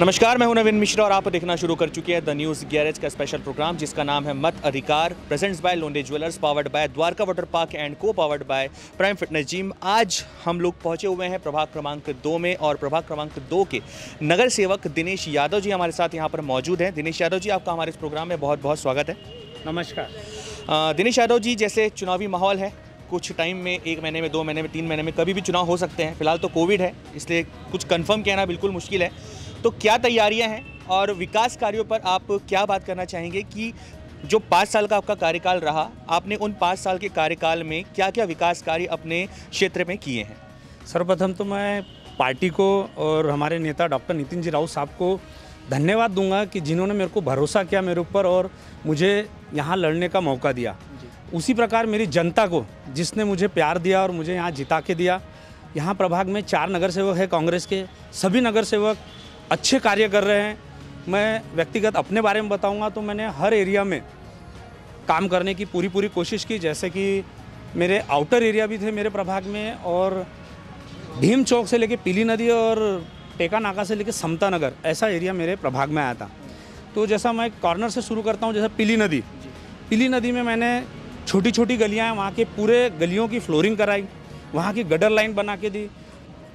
नमस्कार मैं हूँ नवीन मिश्रा और आप देखना शुरू कर चुके हैं द न्यूज़ गैरेज का स्पेशल प्रोग्राम जिसका नाम है Mat Adhikar presents by Londe jewellers powered by Dwarka water park and को powered by prime fitness gym आज हम लोग पहुँचे हुए हैं प्रभाग क्रमांक दो में और प्रभाग क्रमांक दो के नगर सेवक दिनेश यादव जी हमारे साथ यहाँ पर मौजूद हैं। दिनेश यादव जी आपका हमारे इस प्रोग्राम में बहुत बहुत स्वागत है। नमस्कार। दिनेश यादव जी जैसे चुनावी माहौल है कुछ टाइम में एक महीने में दो महीने में तीन महीने में कभी भी चुनाव हो सकते हैं। फ़िलहाल तो कोविड है इसलिए कुछ कंफर्म कहना बिल्कुल मुश्किल है। तो क्या तैयारियाँ हैं और विकास कार्यों पर आप क्या बात करना चाहेंगे कि जो पाँच साल का आपका कार्यकाल रहा आपने उन पाँच साल के कार्यकाल में क्या क्या विकास कार्य अपने क्षेत्र में किए हैं? सर्वप्रथम तो मैं पार्टी को और हमारे नेता डॉक्टर नितिन जी राउत साहब को धन्यवाद दूँगा कि जिन्होंने मेरे को भरोसा किया मेरे ऊपर और मुझे यहाँ लड़ने का मौका दिया। उसी प्रकार मेरी जनता को जिसने मुझे प्यार दिया और मुझे यहाँ जिता के दिया। यहाँ प्रभाग में चार नगर सेवक है कांग्रेस के सभी नगर सेवक अच्छे कार्य कर रहे हैं। मैं व्यक्तिगत अपने बारे में बताऊँगा तो मैंने हर एरिया में काम करने की पूरी पूरी कोशिश की, जैसे कि मेरे आउटर एरिया भी थे मेरे प्रभाग में और भीम चौक से लेके पीली नदी और टेका नाका से लेके समता नगर, ऐसा एरिया मेरे प्रभाग में आया था। तो जैसा मैं कॉर्नर से शुरू करता हूँ, जैसा पीली नदी। पीली नदी में मैंने छोटी छोटी गलियाँ हैं, वहाँ के पूरे गलियों की फ्लोरिंग कराई, वहाँ की गडर लाइन बना के दी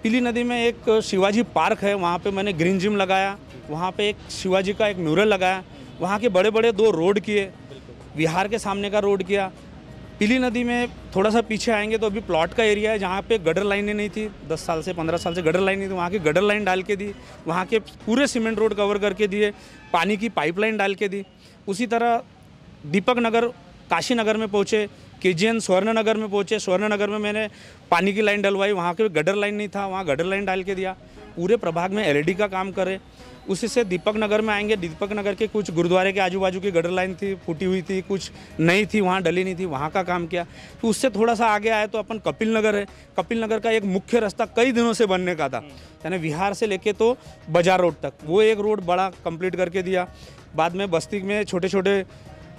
पीली नदी में एक शिवाजी पार्क है, वहाँ पे मैंने ग्रीन जिम लगाया, वहाँ पे एक शिवाजी का एक म्यूरल लगाया, वहाँ के बड़े बड़े दो रोड किए बिहार के सामने का रोड किया। पीली नदी में थोड़ा सा पीछे आएँगे तो अभी प्लॉट का एरिया है, जहाँ पे गडर लाइनें नहीं थी, दस साल से, पंद्रह साल से गडर लाइन नहीं थी, वहाँ की गडर लाइन डाल के दी, वहाँ के पूरे सीमेंट रोड कवर करके दिए, पानी की पाइपलाइन डाल के दी। उसी तरह दीपक नगर काशी नगर में पहुँचे के जी एन स्वर्ण नगर में पहुँचे। स्वर्ण नगर में मैंने पानी की लाइन डलवाई, वहाँ के गडर लाइन नहीं था, वहाँ गडर लाइन डाल के दिया। पूरे प्रभाग में एलईडी का काम करे। उसी से दीपक नगर में आएँगे। दीपक नगर के कुछ गुरुद्वारे के आजू बाजू की गडर लाइन थी, फूटी हुई थी, कुछ नई थी, वहाँ डली नहीं थी, वहाँ का काम किया। तो उससे थोड़ा सा आगे आए तो अपन कपिल नगर है। कपिल नगर का एक मुख्य रास्ता कई दिनों से बनने का था। यानी बिहार से लेके तो बाज़ार रोड तक। वो एक रोड बड़ा कंप्लीट करके दिया। बाद में बस्ती में छोटे छोटे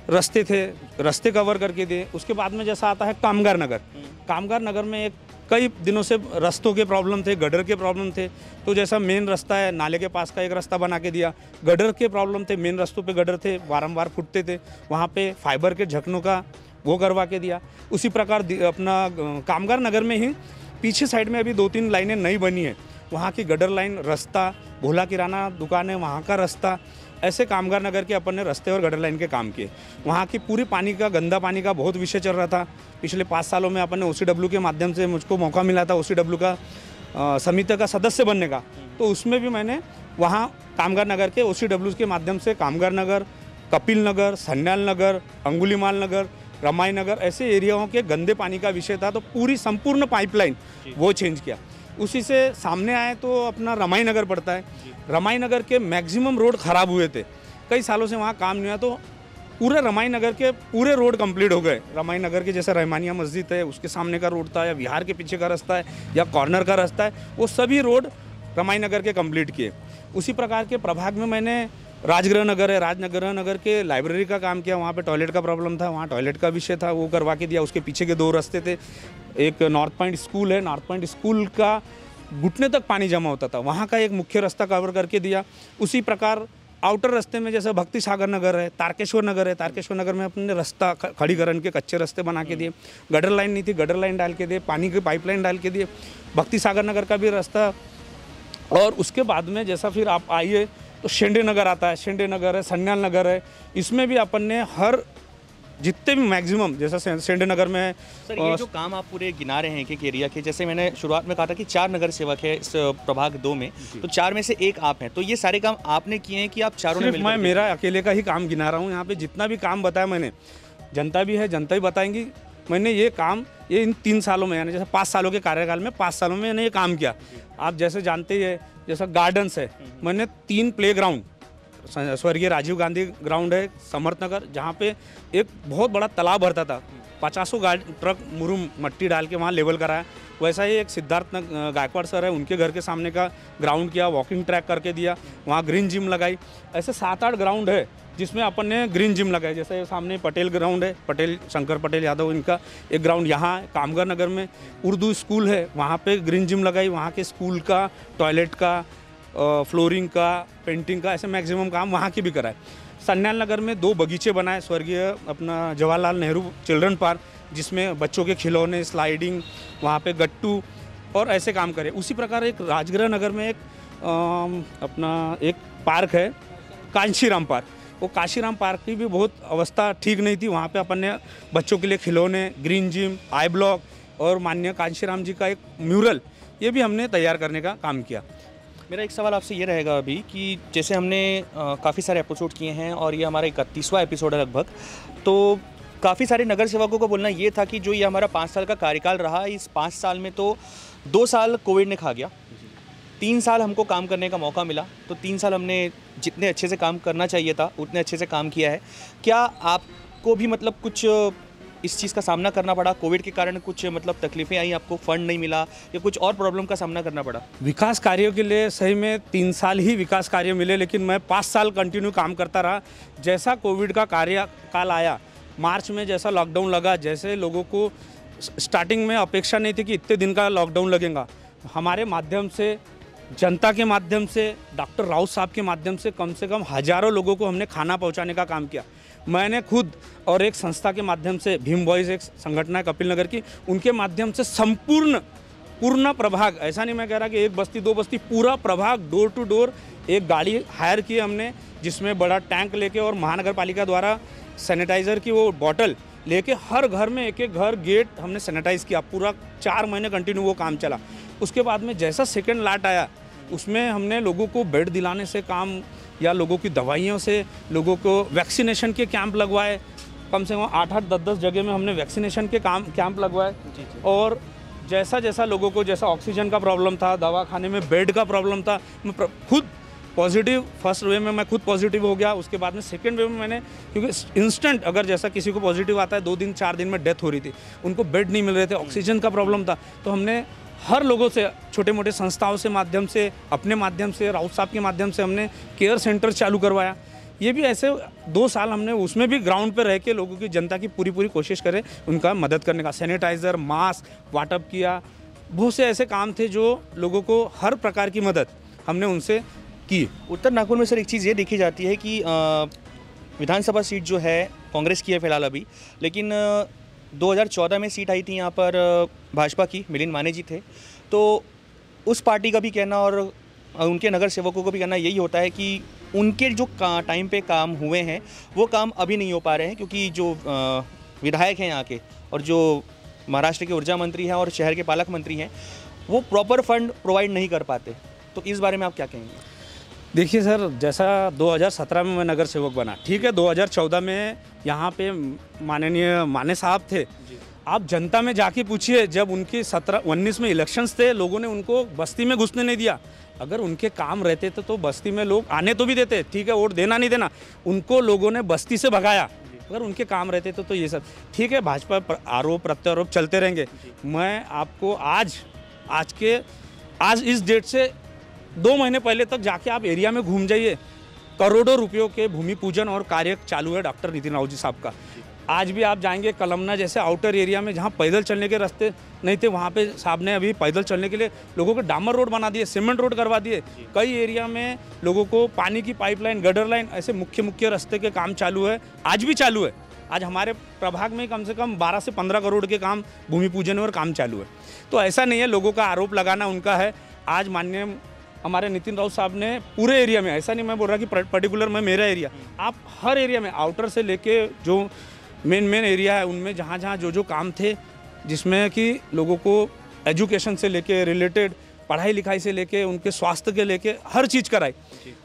रास्ते थे, रास्ते कवर करके दिए उसके बाद में जैसा आता है कामगार नगर। कामगार नगर में एक कई दिनों से रास्तों के प्रॉब्लम थे, गडर के प्रॉब्लम थे। तो जैसा मेन रास्ता है, नाले के पास का एक रास्ता बना के दिया। गडर के प्रॉब्लम थे मेन रास्तों पे गडर थे बारंबार फूटते थे। वहाँ पे फाइबर के झकनों का वो करवा के दिया। उसी प्रकार अपना कामगार नगर में ही पीछे साइड में अभी दो तीन लाइनें नई बनी है। वहाँ की गडर लाइन रास्ता, भोला किराना दुकान है, वहाँ का रास्ता। ऐसे कामगार नगर के अपन ने रास्ते और गटर लाइन के काम किए। वहाँ की पूरी पानी का गंदा पानी का बहुत विषय चल रहा था। पिछले पाँच सालों में अपन ने ओ के माध्यम से मुझको मौका मिला था ओसीडब्ल्यू का समिति का सदस्य बनने का। तो उसमें भी मैंने वहाँ कामगार नगर के ओसीडब्ल्यू के माध्यम से कामगार नगर कपिल नगर सन्याल नगर अंगुलीमाल नगर रमाई नगर ऐसे एरियाओं के गंदे पानी का विषय था। तो पूरी संपूर्ण पाइपलाइन वो चेंज किया। उसी से सामने आए तो अपना रमाई नगर पड़ता है। रमाई नगर के मैक्सिमम रोड खराब हुए थे। कई सालों से वहाँ काम नहीं हुआ तो पूरे रमाई नगर के पूरे रोड कंप्लीट हो गए। रमाई नगर के जैसे रहमानिया मस्जिद है, उसके सामने का रोड था, या बिहार के पीछे का रास्ता है, या कॉर्नर का रास्ता है, वो सभी रोड रमाई नगर के कंप्लीट किए। उसी प्रकार के प्रभाग में मैंने राजगृह नगर है राजनगर नगर के लाइब्रेरी का काम किया, वहाँ पे टॉयलेट का प्रॉब्लम था, वहाँ टॉयलेट का विषय था, वो करवा के दिया, उसके पीछे के दो रास्ते थे। एक नॉर्थ पॉइंट स्कूल है नॉर्थ पॉइंट स्कूल का घुटने तक पानी जमा होता था, वहाँ का एक मुख्य रास्ता कवर करके दिया। उसी प्रकार आउटर रास्ते में जैसे भक्ति सागर नगर है, तारकेश्वर नगर है, तारकेश्वर नगर में अपने रास्ता खड़ीकरण के कच्चे रास्ते बना के दिए। गडर लाइन नहीं थी गडर लाइन डाल के दिए, पानी की पाइपलाइन डाल के दिए। भक्ति सागर नगर का भी रास्ता और उसके बाद में जैसा फिर आप आइए तो शेंडे नगर आता है शेंडे नगर है सन्याल नगर है। इसमें भी अपन ने हर जितने भी मैक्सिमम जैसा शेंडे नगर में है सर ये जो काम आप पूरे गिना रहे हैं एक एक एरिया के जैसे मैंने शुरुआत में कहा था कि चार नगर सेवक है इस प्रभाग दो में तो चार में से एक आप हैं। तो ये सारे काम आपने किए हैं कि आप चारों ने मैं मेरा अकेले का ही काम गिना रहा हूँ। यहाँ पे जितना भी काम बताया मैंने जनता भी है जनता भी बताएँगी। मैंने ये काम ये इन तीन सालों में यानी जैसे पाँच सालों के कार्यकाल में पाँच सालों में मैंने ये काम किया। आप जैसे जानते ही है जैसा गार्डन्स है। मैंने तीन प्ले ग्राउंड स्वर्गीय राजीव गांधी ग्राउंड है, समर्थ नगर, जहाँ पे एक बहुत बड़ा तालाब भरता था। पचासों ट्रक मुरुम, मट्टी डाल के वहाँ लेवल कराया। वैसा ही एक सिद्धार्थ गायकवाड़ सर है, उनके घर के सामने का ग्राउंड किया वॉकिंग ट्रैक करके दिया, वहाँ ग्रीन जिम लगाई। ऐसे सात आठ ग्राउंड है जिसमें अपन ने ग्रीन जिम लगाई जैसे सामने पटेल ग्राउंड है, पटेल, शंकर पटेल यादव, इनका एक ग्राउंड यहाँ कामगर नगर में। उर्दू स्कूल है, वहाँ पे ग्रीन जिम लगाई, वहाँ के स्कूल का, टॉयलेट का फ्लोरिंग का, पेंटिंग का, ऐसे मैक्सिमम काम वहाँ की भी कराए। सन्याल नगर में दो बगीचे बनाए, स्वर्गीय अपना जवाहरलाल नेहरू चिल्ड्रन पार्क, जिसमें बच्चों के खिलौने, स्लाइडिंग, वहाँ पे गट्टू और ऐसे काम करे। उसी प्रकार एक राजगृह नगर में एक अपना एक पार्क है, कांशीराम पार्क। वो काशीराम पार्क की भी बहुत अवस्था ठीक नहीं थी। वहाँ पे अपन ने बच्चों के लिए खिलौने ग्रीन जिम आई ब्लॉक और माननीय कांशीराम जी का एक म्यूरल ये भी हमने तैयार करने का काम किया। मेरा एक सवाल आपसे ये रहेगा अभी कि जैसे हमने काफ़ी सारे एपिसोड किए हैं और ये हमारा इकतीसवां एपिसोड है लगभग तो काफ़ी सारे नगर सेवकों को बोलना ये था कि जो ये हमारा पाँच साल का कार्यकाल रहा, इस पाँच साल में तो दो साल कोविड ने खा गया। तीन साल हमको काम करने का मौका मिला तो तीन साल हमने जितने अच्छे से काम करना चाहिए था, उतने अच्छे से काम किया है। क्या आपको भी मतलब कुछ इस चीज़ का सामना करना पड़ा? कोविड के कारण कुछ मतलब तकलीफें आई आपको? फंड नहीं मिला या कुछ और प्रॉब्लम का सामना करना पड़ा? विकास कार्यों के लिए सही में तीन साल ही विकास कार्य मिले, लेकिन मैं पाँच साल कंटिन्यू काम करता रहा। जैसा कोविड का कार्यकाल आया, मार्च में जैसा लॉकडाउन लगा, जैसे लोगों को स्टार्टिंग में अपेक्षा नहीं थी कि इतने दिन का लॉकडाउन लगेगा। हमारे माध्यम से जनता के माध्यम से, डॉक्टर राउत साहब के माध्यम से कम से कम हज़ारों लोगों को हमने खाना पहुँचाने का काम किया। मैंने खुद और एक संस्था के माध्यम से, भीम बॉयज़ एक संगठन है कपिल नगर की, उनके माध्यम से संपूर्ण पूर्ण प्रभाग, ऐसा नहीं मैं कह रहा कि एक बस्ती, दो बस्ती, पूरा प्रभाग, डोर टू डोर एक गाड़ी हायर की हमने, जिसमें बड़ा टैंक लेके और महानगर पालिका द्वारा सैनिटाइज़र की वो बॉटल लेके हर घर में एक एक घर गेट हमने सैनिटाइज किया। पूरा चार महीने कंटिन्यू वो काम चला। उसके बाद में जैसा सेकेंड लाट आया उसमें हमने लोगों को बेड दिलाने से काम या लोगों की दवाइयों से लोगों को वैक्सीनेशन के कैंप लगवाए। कम से कम आठ आठ दस दस जगह में हमने वैक्सीनेशन के काम कैंप लगवाए। और जैसा जैसा लोगों को जैसा ऑक्सीजन का प्रॉब्लम था दवा खाने में बेड का प्रॉब्लम था मैं खुद पॉजिटिव फ़र्स्ट वे में मैं खुद पॉजिटिव हो गया। उसके बाद में सेकेंड वे में मैंने क्योंकि इंस्टेंट अगर जैसा किसी को पॉजिटिव आता है दो दिन चार दिन में डेथ हो रही थी उनको बेड नहीं मिल रहे थे ऑक्सीजन का प्रॉब्लम था। तो हमने हर लोगों से छोटे मोटे संस्थाओं से माध्यम से, अपने माध्यम से, राउत साहब के माध्यम से हमने केयर सेंटर चालू करवाया। ये भी ऐसे दो साल हमने उसमें भी ग्राउंड पर रह के लोगों की जनता की पूरी पूरी कोशिश करें, उनका मदद करने का। सैनिटाइज़र, मास्क, वाटअप किया। बहुत से ऐसे काम थे जो लोगों को हर प्रकार की मदद हमने उनसे की। उत्तर नागपुर में सर एक चीज़ ये देखी जाती है कि विधानसभा सीट जो है, कांग्रेस की है फ़िलहाल अभी, लेकिन 2014 में सीट आई थी यहाँ पर भाजपा की, मिलिंद माने जी थे। तो उस पार्टी का भी कहना और उनके नगर सेवकों को भी कहना यही होता है कि उनके जो टाइम पे काम हुए हैं, वो काम अभी नहीं हो पा रहे हैं क्योंकि जो विधायक हैं यहाँ के और जो महाराष्ट्र के ऊर्जा मंत्री हैं और शहर के पालक मंत्री हैं, वो प्रॉपर फंड प्रोवाइड नहीं कर पाते। तो इस बारे में आप क्या कहेंगे? देखिए सर जैसा 2017 में मैं नगर सेवक बना ठीक है 2014 में यहाँ पे माननीय माने साहब थे। आप जनता में जाके पूछिए जब उनके सत्रह उन्नीस में इलेक्शंस थे लोगों ने उनको बस्ती में घुसने नहीं दिया। अगर उनके काम रहते थे तो बस्ती में लोग आने तो भी देते ठीक है वोट देना नहीं देना उनको लोगों ने बस्ती से भगाया। अगर उनके काम रहते थे तो ये सब ठीक है भाजपा पर आरोप प्रत्यारोप चलते रहेंगे। मैं आपको आज आज के आज इस डेट से दो महीने पहले तक जाके आप एरिया में घूम जाइए। करोड़ों रुपयों के भूमि पूजन और कार्य चालू है डॉक्टर नितिन राव जी साहब का। आज भी आप जाएँगे कलमना जैसे आउटर एरिया में जहाँ पैदल चलने के रास्ते नहीं थे, वहाँ पे साहब ने अभी पैदल चलने के लिए लोगों को डामर रोड बना दिए, सीमेंट रोड करवा दिए। कई एरिया में लोगों को पानी की पाइपलाइन गडर लाइन ऐसे मुख्य मुख्य रास्ते के काम चालू है। आज भी चालू है। आज हमारे प्रभाग में कम से कम 12 से 15 करोड़ के काम, भूमि पूजन और काम चालू है। तो ऐसा नहीं है, लोगों का आरोप लगाना उनका है। आज माननीय हमारे नितिन राउत साहब ने पूरे एरिया में, ऐसा नहीं मैं बोल रहा कि पर्टिकुलर में मेरा एरिया, आप हर एरिया में आउटर से लेके जो मेन मेन एरिया है, उनमें जहाँ जहाँ जो जो काम थे, जिसमें कि लोगों को एजुकेशन से लेके रिलेटेड पढ़ाई लिखाई से लेके उनके स्वास्थ्य के लेके हर चीज़ कराई।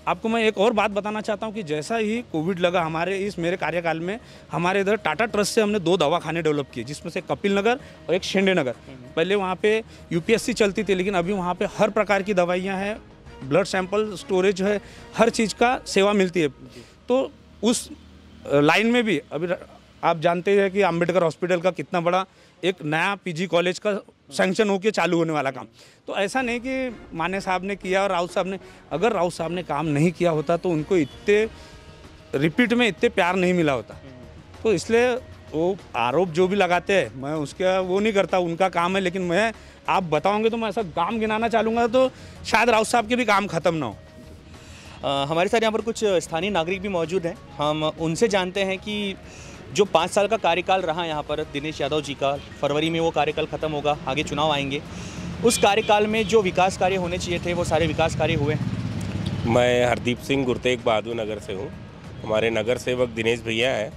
आपको मैं एक और बात बताना चाहता हूँ कि जैसा ही कोविड लगा हमारे इस मेरे कार्यकाल में हमारे इधर टाटा ट्रस्ट से हमने दो दवाखाने डेवलप किए जिसमें से कपिल नगर और एक शेंडे नगर। पहले वहाँ पे यूपीएससी चलती थी लेकिन अभी वहाँ पे हर प्रकार की दवाइयाँ हैं ब्लड सैंपल स्टोरेज है हर चीज़ का सेवा मिलती है। तो उस लाइन में भी अभी आप जानते हैं कि अंबेडकर हॉस्पिटल का कितना बड़ा एक नया पीजी कॉलेज का सैंक्शन होकर चालू होने वाला काम। तो ऐसा नहीं कि माने साहब ने किया और राउत साहब ने अगर राउत साहब ने काम नहीं किया होता तो उनको इतने रिपीट में इतने प्यार नहीं मिला होता। तो इसलिए वो आरोप जो भी लगाते हैं मैं उसका वो नहीं करता उनका काम है लेकिन मैं आप बताओगे तो मैं ऐसा काम गिनाना चाहूँगा तो शायद राउत साहब के भी काम ख़त्म ना हो। आ, हमारे साथ यहाँ पर कुछ स्थानीय नागरिक भी मौजूद हैं। हम उनसे जानते हैं कि जो पाँच साल का कार्यकाल रहा यहाँ पर दिनेश यादव जी का, फरवरी में वो कार्यकाल ख़त्म होगा, आगे चुनाव आएँगे। उस कार्यकाल में जो विकास कार्य होने चाहिए थे, वो सारे विकास कार्य हुए मैं हरदीप सिंह गुरतेग बहादुर नगर से हूँ। हमारे नगर सेवक दिनेश भैया हैं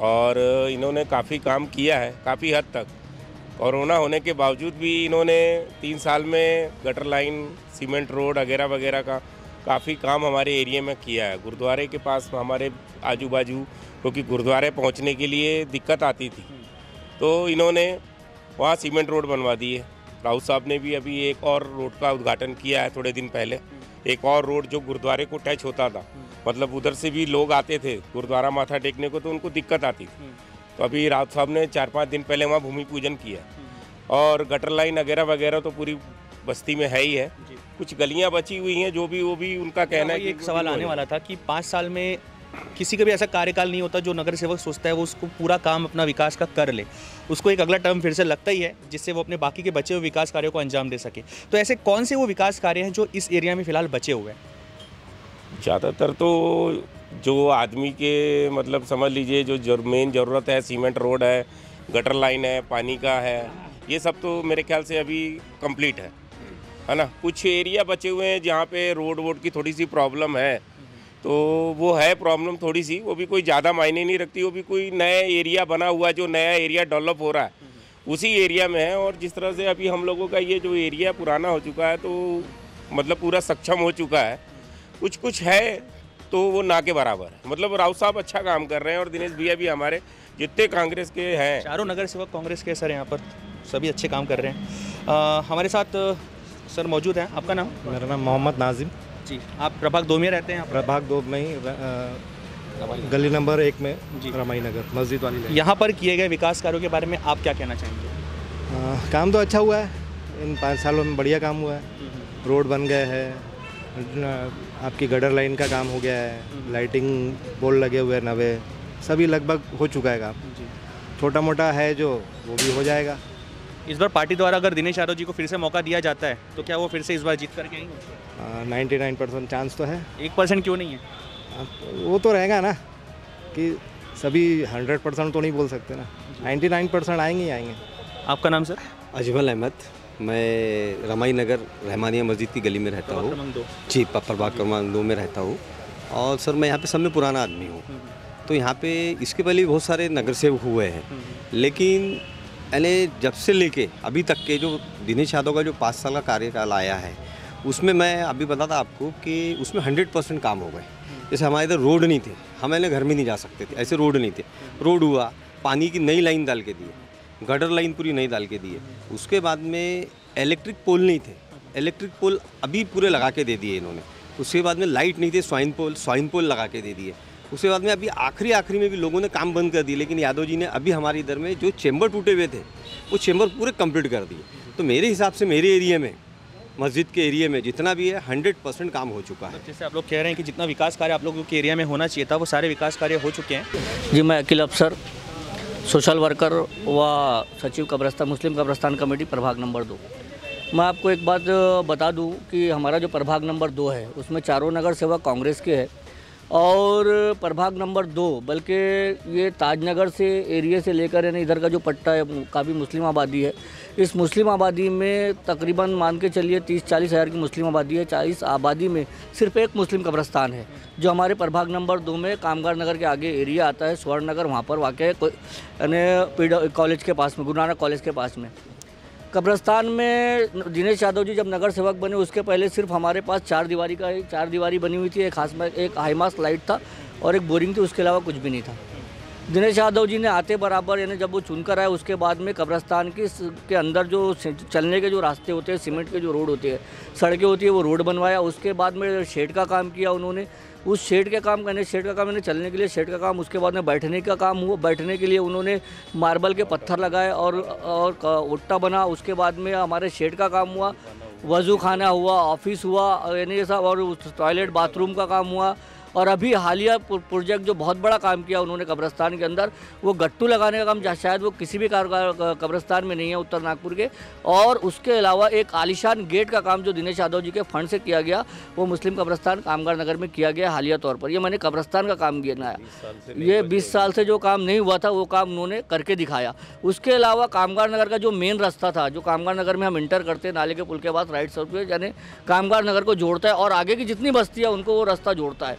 और इन्होंने काफ़ी काम किया है, काफ़ी हद तक। कोरोना होने के बावजूद भी इन्होंने तीन साल में गटर लाइन, सीमेंट रोड, वगैरह वगैरह का काफ़ी काम हमारे एरिया में किया है। गुरुद्वारे के पास हमारे आजू बाजू क्योंकि गुरुद्वारे पहुँचने के लिए दिक्कत आती थी। तो इन्होंने वहाँ सीमेंट रोड बनवा दी है राउत साहब ने भी अभी एक और रोड का उद्घाटन किया है थोड़े दिन पहले। एक और रोड जो गुरुद्वारे को टच होता था। मतलब उधर से भी लोग आते थे गुरुद्वारा माथा टेकने को तो उनको दिक्कत आती थी। तो अभी राउत साहब ने चार पाँच दिन पहले वहाँ भूमि पूजन किया और गटर लाइन वगैरह वगैरह तो पूरी बस्ती में है ही है। कुछ गलियाँ बची हुई हैं जो भी वो भी उनका कहना है कि एक सवाल आने वाला था कि पाँच साल में किसी का भी ऐसा कार्यकाल नहीं होता जो नगर सेवक सोचता है वो उसको पूरा काम अपना विकास का कर ले। उसको एक अगला टर्म फिर से लगता ही है जिससे वो अपने बाकी के बचे हुए विकास कार्यों को अंजाम दे सके। तो ऐसे कौन से वो विकास कार्य हैं जो इस एरिया में फ़िलहाल बचे हुए हैं? ज़्यादातर तो जो आदमी के मतलब समझ लीजिए जो जर, मेन ज़रूरत है सीमेंट रोड है गटर लाइन है पानी का है ये सब तो मेरे ख्याल से अभी कंप्लीट है। है ना? कुछ एरिया बचे हुए हैं जहाँ पे रोड वोड की थोड़ी सी प्रॉब्लम है। तो वो है प्रॉब्लम थोड़ी सी वो भी कोई ज़्यादा मायने नहीं रखती वो भी कोई नया एरिया बना हुआ जो नया एरिया डेवलप हो रहा है। उसी एरिया में है और जिस तरह से अभी हम लोगों का ये जो एरिया पुराना हो चुका है तो मतलब पूरा सक्षम हो चुका है। कुछ कुछ है तो वो ना के बराबर है। मतलब राउत साहब अच्छा काम कर रहे हैं और दिनेश भैया भी हमारे जितने कांग्रेस के हैं। चारों नगर सेवक कांग्रेस के सर यहाँ पर सभी अच्छे काम कर रहे हैं। अ, हमारे साथ सर मौजूद हैं। आपका नाम? मेरा नाम मोहम्मद नाजिम। जी आप प्रभाग दो में रहते हैं? प्रभाग दो में ही गली नंबर एक में। रमाई नगर मस्जिद वाली यहाँ पर किए गए विकास कार्यों के बारे में आप क्या कहना चाहेंगे? काम तो अच्छा हुआ है। इन पाँच सालों में बढ़िया काम हुआ है। रोड बन गए हैं। आपकी गडर लाइन का काम हो गया है। लाइटिंग बोल लगे हुए हैं नवे। सभी लगभग हो चुका है काम। जी। छोटा मोटा है जो वो भी हो जाएगा। इस बार पार्टी द्वारा अगर दिनेश यादव जी को फिर से मौका दिया जाता है तो क्या वो फिर से इस बार जीत करके आएँगे? नाइन्टी नाइन परसेंट चांस तो है। एक परसेंट क्यों नहीं है? वो तो रहेगा ना कि सभी हंड्रेड परसेंट तो नहीं बोल सकते ना। नाइन्टी नाइन परसेंट आएँगे ही आएँगे। आपका नाम सर? अजमल अहमद। मैं रमाई नगर रहमानिया मस्जिद की गली में रहता हूँ। जी प्रभाग क्रमांक दो में रहता हूँ। और सर मैं यहाँ पे सब में पुराना आदमी हूँ। तो यहाँ पे इसके पहले भी बहुत सारे नगर सेवक हुए हैं। लेकिन यानी जब से लेके अभी तक के जो दिनेश यादव का जो पाँच साल का कार्यकाल आया है, उसमें मैं अभी बताता आपको कि उसमें हंड्रेड परसेंट काम हो गए। जैसे हमारे इधर रोड नहीं थे, हम यानी घर में नहीं जा सकते थे, ऐसे रोड नहीं थे। रोड हुआ, पानी की नई लाइन डाल के दिए, गटर लाइन पूरी नई डाल के दिए। उसके बाद में इलेक्ट्रिक पोल नहीं थे। इलेक्ट्रिक पोल अभी पूरे लगा के दे दिए इन्होंने। उसके बाद में लाइट नहीं थे स्वाइन पोल स्वाइन पोल लगा के दे दिए। उसके बाद में अभी आखिरी आखिरी में भी लोगों ने काम बंद कर दिए लेकिन यादव जी ने अभी हमारे इधर में जो चेंबर टूटे हुए थे वो चेंबर पूरे कंप्लीट कर दिए। तो मेरे हिसाब से मेरे एरिया में मस्जिद के एरिया में जितना भी है हंड्रेड परसेंट काम हो चुका है। जैसे आप लोग कह रहे हैं कि जितना विकास कार्य आप लोगों के एरिया में होना चाहिए था वो सारे विकास कार्य हो चुके हैं? जी मैं अकील अफसर सोशल वर्कर व सचिव कब्रस्तान मुस्लिम कब्रस्तान कमेटी प्रभाग नंबर दो। मैं आपको एक बात बता दूँ कि हमारा जो प्रभाग नंबर दो है उसमें चारों नगर सेवा कांग्रेस के हैं। और प्रभाग नंबर दो, बल्कि ये ताजनगर से एरिया से लेकर यानी इधर का जो पट्टा है काफ़ी मुस्लिम आबादी है। इस मुस्लिम आबादी में तकरीबन मान के चलिए तीस चालीस हज़ार की मुस्लिम आबादी है, चालीस आबादी में सिर्फ़ एक मुस्लिम कब्रस्तान है, जो हमारे प्रभाग नंबर दो में कामगार नगर के आगे एरिया आता है, स्वर्ण नगर, वहाँ पर वाक़ यानी कॉलेज के पास में गुरु नानक कॉलेज के पास में। कब्रस्तान में दिनेश यादव जी जब नगर सेवक बने, उसके पहले सिर्फ़ हमारे पास चार दीवारी का, चार दीवारी बनी हुई थी, एक खास एक हाईमास लाइट था और एक बोरिंग थी, उसके अलावा कुछ भी नहीं था। दिनेश यादव जी ने आते बराबर, यानी जब वो चुनकर आए, उसके बाद में कब्रस्तान की के अंदर जो चलने के जो रास्ते होते हैं, सीमेंट के जो रोड होते हैं, सड़कें होती है, वो रोड बनवाया, उसके बाद में शेड का काम किया उन्होंने। उस शेड के काम करने, शेड का काम मैंने चलने के लिए, शेड का काम, उसके बाद में बैठने का काम हुआ। बैठने के लिए उन्होंने मार्बल के पत्थर लगाए और और उट्टा बना। उसके बाद में हमारे शेड का काम हुआ वज़ू खाना हुआ, ऑफ़िस हुआ, यानी ये सब, और टॉयलेट, बाथरूम का काम हुआ। और अभी हालिया प्रोजेक्ट जो बहुत बड़ा काम किया उन्होंने कब्रस्तान के अंदर वो गट्टू लगाने का काम शायद वो किसी भी कब्रस्तान में नहीं है उत्तर नागपुर के। और उसके अलावा एक आलिशान गेट का काम जो दिनेश यादव जी के फंड से किया गया वो मुस्लिम कब्रस्तान कामगार नगर में किया गया हालिया तौर पर। ये मैंने कब्रस्तान का काम किया ना ये बीस साल से जो काम नहीं हुआ था वो काम उन्होंने करके दिखाया। उसके अलावा कामगार नगर का जो मेन रास्ता था जो कामगार नगर में हम इंटर करते हैं नाले के पुल के पास राइट साइड पे यानी कामगार नगर को जोड़ता है और आगे की जितनी बस्ती है उनको वो रास्ता जोड़ता है।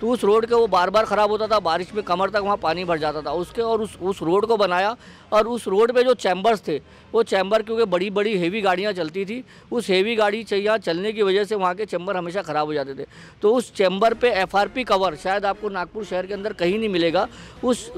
तो उस रोड के वो बार बार ख़राब होता था, बारिश में कमर तक वहाँ पानी भर जाता था। उसके और उस उस रोड को बनाया और उस रोड पे जो चैम्बर्स थे, वो चैम्बर क्योंकि बड़ी बड़ी हेवी गाड़ियाँ चलती थी, उस हेवी गाड़ी चाहिए चलने की वजह से वहाँ के चैम्बर हमेशा ख़राब हो जाते थे। तो उस चैम्बर पे एफआरपी कवर शायद आपको नागपुर शहर के अंदर कहीं नहीं मिलेगा, उस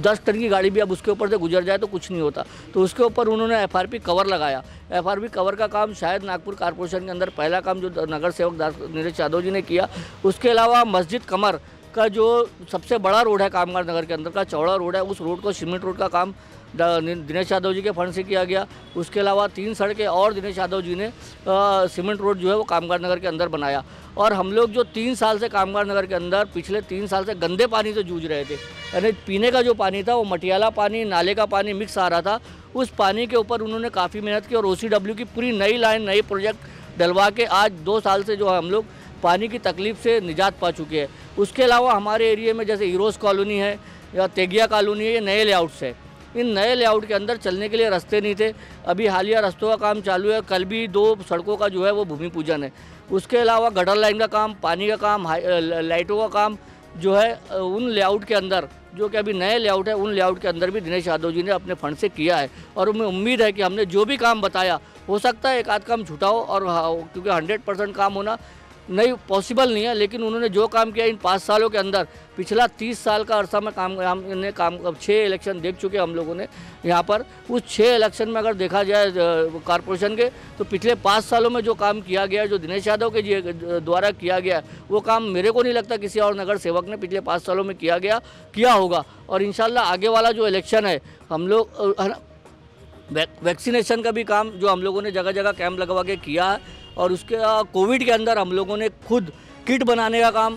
दस टन की गाड़ी भी अब उसके ऊपर से गुजर जाए तो कुछ नहीं होता। तो उसके ऊपर उन्होंने एफआरपी कवर लगाया। एफआरपी कवर का काम शायद नागपुर कारपोरेशन के अंदर पहला काम जो नगर सेवक दास नीरज यादव जी ने किया, उसके अलावा मस्जिद कमर का जो सबसे बड़ा रोड है कामगार नगर के अंदर का, चौड़ा रोड है, उस रोड को सीमेंट रोड का काम दिनेश यादव जी के फंड से किया गया। उसके अलावा तीन सड़कें और दिनेश यादव जी ने सीमेंट रोड जो है वो कामगार नगर के अंदर बनाया। और हम लोग जो तीन साल से कामगार नगर के अंदर, पिछले तीन साल से गंदे पानी से जूझ रहे थे, यानी पीने का जो पानी था, वो मटियाला पानी, नाले का पानी मिक्स आ रहा था, उस पानी के ऊपर उन्होंने काफ़ी मेहनत की और ओसीडब्ल्यू की पूरी नई लाइन, नई प्रोजेक्ट डलवा के आज दो साल से जो है हम लोग पानी की तकलीफ़ से निजात पा चुके हैं। उसके अलावा हमारे एरिया में जैसे हीरोज़ कॉलोनी है या तेगिया कॉलोनी है ये नए लेआउट्स है। इन नए लेआउट के अंदर चलने के लिए रास्ते नहीं थे। अभी हालिया रास्तों का काम चालू है। कल भी दो सड़कों का जो है वो भूमि पूजन है। उसके अलावा गटर लाइन का काम पानी का काम लाइटों का काम जो है उन लेआउट के अंदर जो कि अभी नए लेआउट है उन लेआउट के अंदर भी दिनेश यादव जी ने अपने फंड से किया है। और उन्हें उम्मीद है कि हमने जो भी काम बताया हो सकता है एक आध काम छुटाओ और हाँ, क्योंकि हंड्रेड परसेंट काम होना नहीं पॉसिबल नहीं है, लेकिन उन्होंने जो काम किया इन पाँच सालों के अंदर, पिछला तीस साल का अरसा में काम हमने काम छः इलेक्शन देख चुके हम लोगों ने यहाँ पर। उस छः इलेक्शन में अगर देखा जाए कॉरपोरेशन के तो पिछले पाँच सालों में जो काम किया गया, जो दिनेश यादव के द्वारा किया गया, वो काम मेरे को नहीं लगता किसी और नगर सेवक ने पिछले पाँच सालों में किया गया, किया होगा। और इंशाल्लाह आगे वाला जो इलेक्शन है, हम लोग वैक्सीनेशन का भी काम जो हम लोगों ने जगह जगह कैंप लगवा के किया है और उसके कोविड के अंदर हम लोगों ने खुद किट बनाने का काम,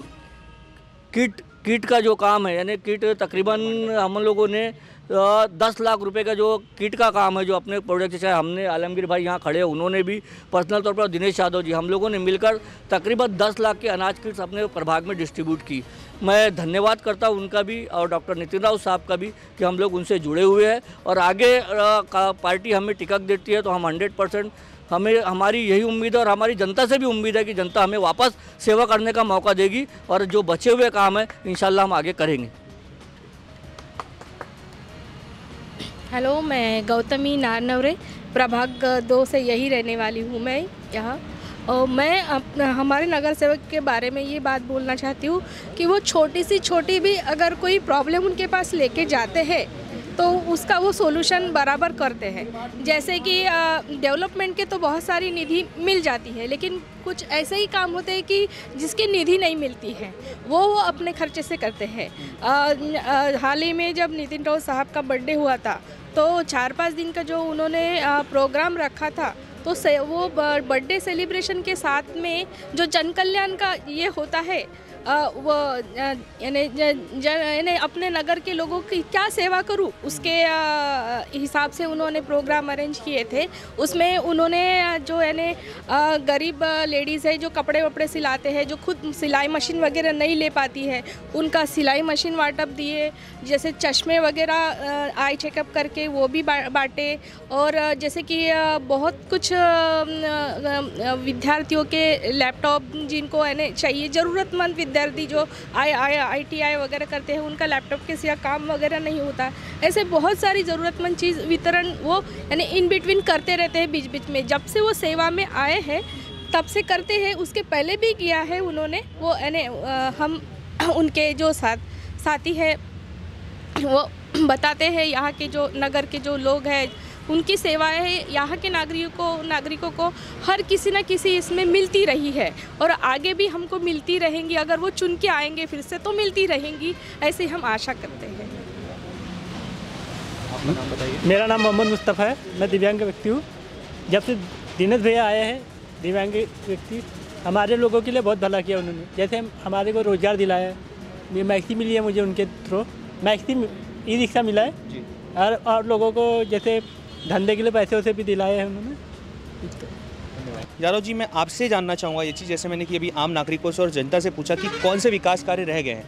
किट किट का जो काम है, यानी किट तकरीबन हम लोगों ने दस लाख रुपए का जो किट का काम है, जो अपने प्रोजेक्ट से हमने, आलमगीर भाई यहाँ खड़े उन्होंने भी पर्सनल तौर पर दिनेश यादव जी, हम लोगों ने मिलकर तकरीबन दस लाख के अनाज किट्स अपने प्रभाग में डिस्ट्रीब्यूट की। मैं धन्यवाद करता हूँ उनका भी और डॉक्टर नितिन राव साहब का भी कि हम लोग उनसे जुड़े हुए हैं और आगे का- पार्टी हमें टिकट देती है तो हम हंड्रेड परसेंट हमें, हमारी यही उम्मीद है और हमारी जनता से भी उम्मीद है कि जनता हमें वापस सेवा करने का मौका देगी और जो बचे हुए काम है, इंशाल्लाह हम आगे करेंगे। हेलो, मैं गौतमी नारनवरे प्रभाग दो से यही रहने वाली हूँ मैं यहाँ। और मैं हमारे नगर सेवक के बारे में ये बात बोलना चाहती हूँ कि वो छोटी सी छोटी भी अगर कोई प्रॉब्लम उनके पास लेके जाते हैं तो उसका वो सोल्यूशन बराबर करते हैं। जैसे कि डेवलपमेंट के तो बहुत सारी निधि मिल जाती है, लेकिन कुछ ऐसे ही काम होते हैं कि जिसकी निधि नहीं मिलती है, वो वो अपने खर्चे से करते हैं। हाल ही में जब नितिन राव साहब का बर्थडे हुआ था तो चार पाँच दिन का जो उन्होंने प्रोग्राम रखा था तो से वो बर्थडे सेलिब्रेशन के साथ में जो जन कल्याण का ये होता है वो यानी अपने नगर के लोगों की क्या सेवा करूँ? उसके हिसाब से उन्होंने प्रोग्राम अरेंज किए थे। उसमें उन्होंने, जो यानी गरीब लेडीज़ है, जो कपड़े वपड़े सिलाते हैं, जो खुद सिलाई मशीन वगैरह नहीं ले पाती है, उनका सिलाई मशीन वाटप दिए, जैसे चश्मे वगैरह आई चेकअप करके वो भी बांटे और जैसे कि बहुत कुछ विद्यार्थियों के लैपटॉप जिनको यानी चाहिए, ज़रूरतमंद जो आई आई आई वगैरह करते हैं, उनका लैपटॉप के सिवा काम वगैरह नहीं होता। ऐसे बहुत सारी ज़रूरतमंद चीज़ वितरण, वो यानी इन बिटवीन करते रहते हैं बीच बीच में। जब से वो सेवा में आए हैं, तब से करते हैं, उसके पहले भी किया है उन्होंने। वो यानी हम उनके जो साथ, साथी है, वो बताते हैं यहाँ के जो, नगर के जो लोग हैं उनकी सेवाएँ यहाँ के नागरिकों को नागरिकों को हर किसी न किसी इसमें मिलती रही है और आगे भी हमको मिलती रहेंगी। अगर वो चुन के आएँगे फिर से तो मिलती रहेंगी ऐसे हम आशा करते हैं। मेरा नाम मोहम्मद मुस्तफ़ा है। मैं दिव्यांग व्यक्ति हूँ। जब से दिनेश भैया आए हैं दिव्यांग व्यक्ति हमारे लोगों के लिए बहुत भला किया उन्होंने। जैसे हम- हमारे को रोज़गार दिलाया है। मैक्सी मिली है मुझे उनके थ्रू। मैक्सी ई रिक्शा मिला है। और और लोगों को जैसे धंधे के लिए पैसे वैसे भी दिलाए हैं उन्होंने। यादव जी, मैं आपसे जानना चाहूँगा ये चीज़, जैसे मैंने कि अभी आम नागरिकों से और जनता से पूछा कि कौन से विकास कार्य रह गए हैं।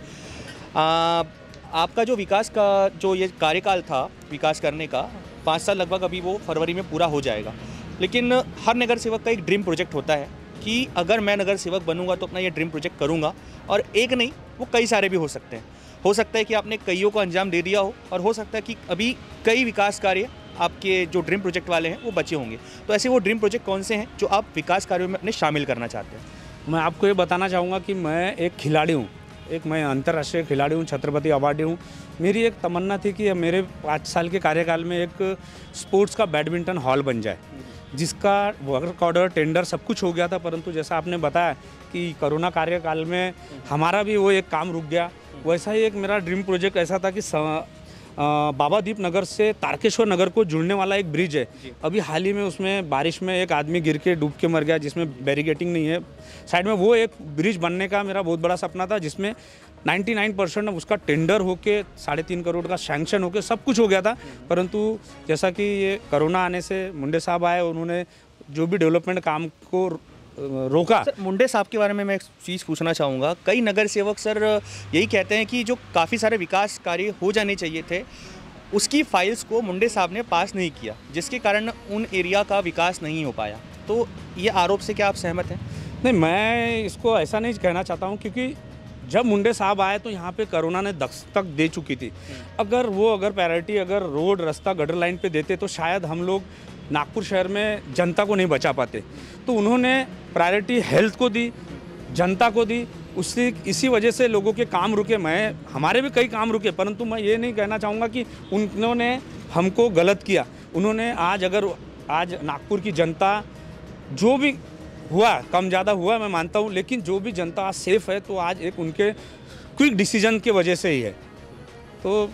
आपका जो विकास का, जो ये कार्यकाल था विकास करने का, पाँच साल लगभग अभी वो फरवरी में पूरा हो जाएगा। लेकिन हर नगर सेवक का एक ड्रीम प्रोजेक्ट होता है कि अगर मैं नगर सेवक बनूँगा तो अपना ये ड्रीम प्रोजेक्ट करूँगा और एक नहीं, वो कई सारे भी हो सकते हैं। हो सकता है कि आपने कईयों को अंजाम दे दिया हो और हो सकता है कि अभी कई विकास कार्य आपके जो ड्रीम प्रोजेक्ट वाले हैं, वो बचे होंगे। तो ऐसे वो ड्रीम प्रोजेक्ट कौन से हैं, जो आप विकास कार्यों में अपने शामिल करना चाहते हैं? मैं आपको ये बताना चाहूँगा कि मैं एक खिलाड़ी हूँ, एक मैं अंतर्राष्ट्रीय खिलाड़ी हूँ, छत्रपति अवार्डी हूँ। मेरी एक तमन्ना थी कि मेरे पाँच साल के कार्यकाल में एक स्पोर्ट्स का बैडमिंटन हॉल बन जाए, जिसका वर्क ऑर्डर, टेंडर सब कुछ हो गया था, परंतु जैसा आपने बताया कि कोरोना कार्यकाल में हमारा भी वो एक काम रुक गया। वैसा ही एक मेरा ड्रीम प्रोजेक्ट ऐसा था कि बाबा दीप नगर से तारकेश्वर नगर को जुड़ने वाला एक ब्रिज है। अभी हाल ही में उसमें बारिश में एक आदमी गिर के डूब के मर गया जिसमें बैरिगेटिंग नहीं है। साइड में वो एक ब्रिज बनने का मेरा बहुत बड़ा सपना था जिसमें 99 परसेंट उसका टेंडर होके साढ़े तीन करोड़ का सैंक्शन होके सब कुछ हो गया था। परंतु जैसा कि ये कोरोना आने से मुंडे साहब आए उन्होंने जो भी डेवलपमेंट काम को रोका। सर मुंडे साहब के बारे में मैं एक चीज़ पूछना चाहूँगा। कई नगर सेवक सर यही कहते हैं कि जो काफ़ी सारे विकास कार्य हो जाने चाहिए थे उसकी फाइल्स को मुंडे साहब ने पास नहीं किया जिसके कारण उन एरिया का विकास नहीं हो पाया। तो ये आरोप से क्या आप सहमत हैं? नहीं मैं इसको ऐसा नहीं कहना चाहता हूँ क्योंकि जब मुंडे साहब आए तो यहाँ पे कोरोना ने दस्तक दे चुकी थी। अगर वो अगर प्रायोरिटी अगर रोड रास्ता गटर लाइन पे देते तो शायद हम लोग नागपुर शहर में जनता को नहीं बचा पाते। तो उन्होंने प्रायोरिटी हेल्थ को दी, जनता को दी। उससे, इसी वजह से लोगों के काम रुके। मैं, हमारे भी कई काम रुके, परंतु मैं ये नहीं कहना चाहूँगा कि उन्होंने हमको गलत किया। उन्होंने आज अगर, आज नागपुर की जनता जो भी हुआ, कम ज़्यादा हुआ, मैं मानता हूँ, लेकिन जो भी जनता आज सेफ़ है तो आज एक उनके क्विक डिसीज़न के वजह से ही है। तो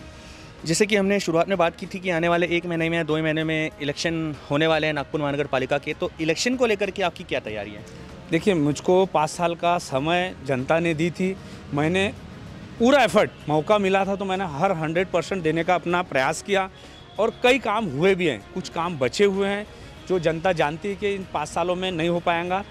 जैसे कि हमने शुरुआत में बात की थी कि आने वाले एक महीने में या दो महीने में इलेक्शन होने वाले हैं नागपुर महानगर पालिका के तो इलेक्शन को लेकर के आपकी क्या तैयारी है? देखिए, मुझको पाँच साल का समय जनता ने दी थी। मैंने पूरा एफर्ट मौका मिला था तो मैंने हर हंड्रेड परसेंट देने का अपना प्रयास किया और कई काम हुए भी हैं। कुछ काम बचे हुए हैं जो जनता जानती है कि इन पाँच सालों में नहीं हो पाएगा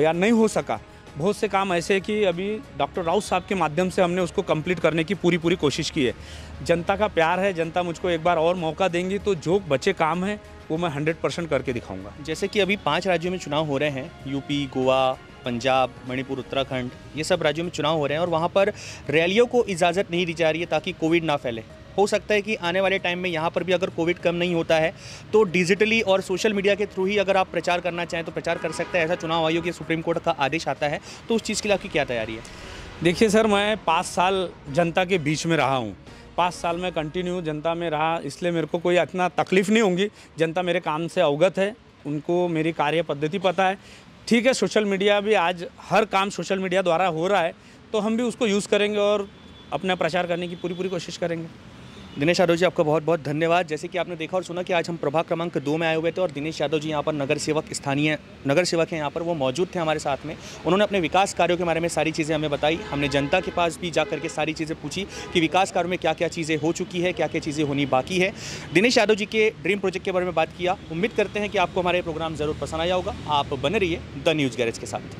या नहीं हो सका। बहुत से काम ऐसे हैं कि अभी डॉक्टर राउत साहब के माध्यम से हमने उसको कंप्लीट करने की पूरी पूरी कोशिश की है। जनता का प्यार है, जनता मुझको एक बार और मौका देंगी तो जो बचे काम हैं, वो मैं हंड्रेड परसेंट करके दिखाऊँगा। जैसे कि अभी पाँच राज्यों में चुनाव हो रहे हैं यूपी गोवा पंजाब मणिपुर उत्तराखंड ये सब राज्यों में चुनाव हो रहे हैं और वहाँ पर रैलियों को इजाज़त नहीं दी जा रही है ताकि कोविड ना फैले। हो सकता है कि आने वाले टाइम में यहाँ पर भी अगर कोविड कम नहीं होता है तो डिजिटली और सोशल मीडिया के थ्रू ही अगर आप प्रचार करना चाहें तो प्रचार कर सकते हैं। ऐसा चुनाव आयोग या सुप्रीम कोर्ट का आदेश आता है तो उस चीज़ के लिए आपकी क्या तैयारी है? देखिए सर, मैं पाँच साल जनता के बीच में रहा हूँ। पाँच साल में कंटिन्यू जनता में रहा, इसलिए मेरे को कोई इतना तकलीफ़ नहीं होंगी। जनता मेरे काम से अवगत है, उनको मेरी कार्य पद्धति पता है। ठीक है सोशल मीडिया भी आज हर काम सोशल मीडिया द्वारा हो रहा है तो हम भी उसको यूज़ करेंगे और अपना प्रचार करने की पूरी पूरी कोशिश करेंगे। दिनेश यादव जी, आपका बहुत बहुत धन्यवाद। जैसे कि आपने देखा और सुना कि आज हम प्रभाग क्रमांक दो में आए हुए थे और दिनेश यादव जी यहाँ पर नगर सेवक, स्थानीय नगर सेवक हैं यहाँ पर, वो मौजूद थे हमारे साथ में। उन्होंने अपने विकास कार्यों के बारे में सारी चीज़ें हमें बताई। हमने जनता के पास भी जा करके सारी चीज़ें पूछी कि विकास कार्यों में क्या क्या चीज़ें हो चुकी है क्या क्या चीज़ें होनी बाकी है। दिनेश यादव जी के ड्रीम प्रोजेक्ट के बारे में बात किया। उम्मीद करते हैं कि आपको हमारे प्रोग्राम ज़रूर पसंद आया होगा। आप बने रहिए द न्यूज़ गैरेज के साथ।